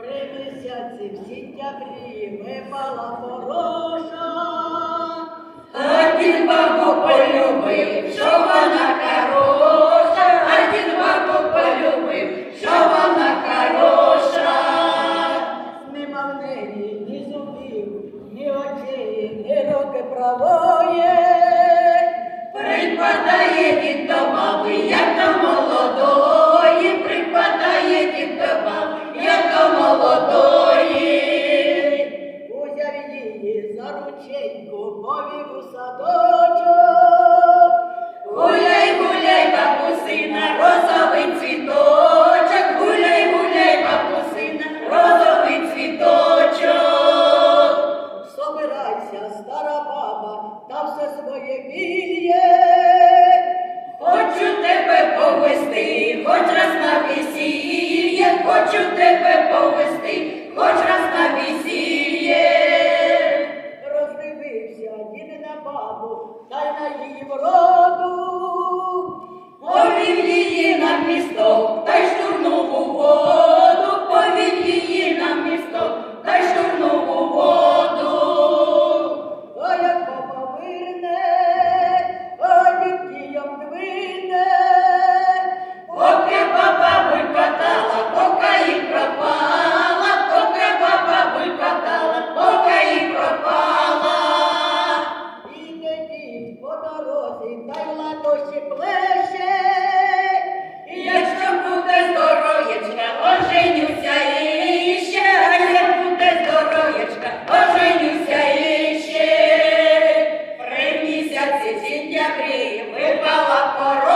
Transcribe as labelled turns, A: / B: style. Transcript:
A: при місяці в тябрі випала хороша,
B: а дід бабу полюбив, що вона хороша, а дід бабу полюбив, що вона хороша.
A: Нема в неї ні зубів, ні очей, ні руки право. бороду,
B: повів її на місто, та й штурнув у воду, повів її на місто, та й штурнув у воду,
A: О, як поповине, ой кієм двине,
B: поки баба булькатала, поки їх пропала, поки баба булькатала, поки їх пропала.
A: По дорозі осінь, та й ладоші
B: якщо буде здоров'ячка, оженюся іще, як буде здоров'ячка, оженюся іще. Три місяці сентябрі випала пора.